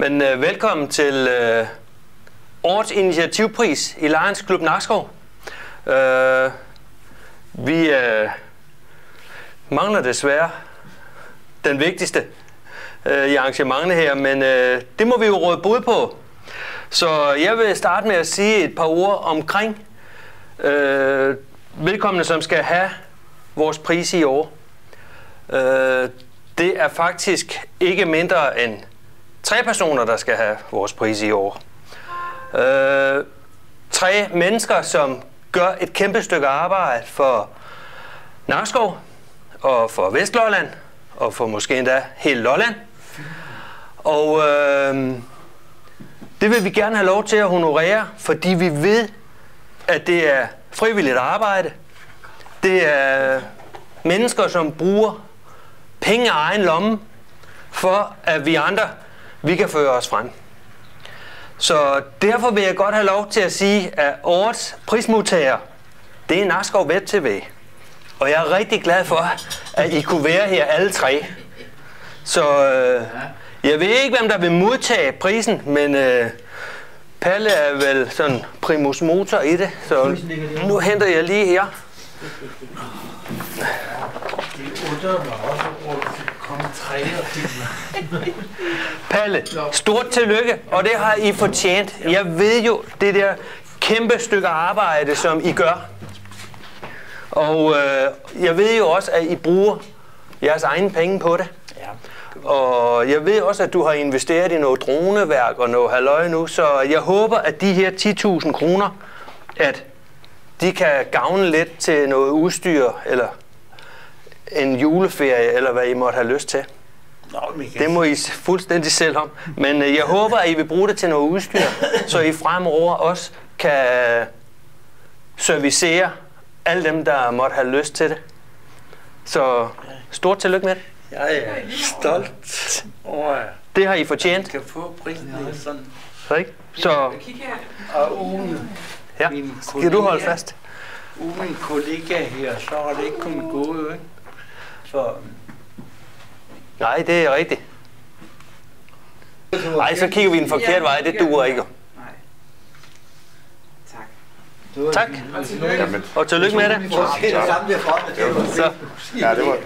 Men øh, velkommen til øh, årets initiativpris i Lions Klub Nakskov. Øh, vi øh, mangler desværre den vigtigste øh, i arrangementet her, men øh, det må vi jo råde bud på. Så jeg vil starte med at sige et par ord omkring øh, vedkommende, som skal have vores pris i år. Øh, det er faktisk ikke mindre end tre personer, der skal have vores pris i år. Øh, tre mennesker, som gør et kæmpe stykke arbejde for Nakskov og for Vestlolland og for måske endda hele Lolland. Og øh, det vil vi gerne have lov til at honorere, fordi vi ved, at det er frivilligt arbejde. Det er mennesker, som bruger penge af egen lomme, for at vi andre vi kan føre os frem. Så derfor vil jeg godt have lov til at sige, at årets prismodtager, det er Nakskov Web TV. Og jeg er rigtig glad for, at I kunne være her alle tre. Så øh, jeg ved ikke, hvem der vil modtage prisen, men øh, Palle er vel sådan primus motor i det. Så nu henter jeg lige her. Det undrer mig også Palle, stort tillykke, og det har I fortjent. Jeg ved jo det der kæmpe stykke arbejde, som I gør. Og øh, jeg ved jo også, at I bruger jeres egne penge på det. Ja. Og jeg ved også, at du har investeret i noget droneværk og noget halløj nu, så jeg håber, at de her 10.000 kroner, at de kan gavne lidt til noget udstyr, eller en juleferie, eller hvad I måtte have lyst til. Nå, Michael. Det må I fuldstændig selv om. Men øh, jeg håber, at I vil bruge det til noget udstyr, så I fremover også kan servicere alle dem, der måtte have lyst til det. Så stort tillykke med det. Jeg er stolt over, Det har I jeg fortjent. kan få prisen her sådan. Så, ikke? så Og uden ja. min skal du holde kollega- fast? uden kollega her, så er det ikke kommet gået, ikke? Så Nej, det er rigtigt. Nej, så kigger vi den forkerte vej. Det duer ikke. Nej. Tak. Tak. Jamen, Og tillykke med det. er ja, det var,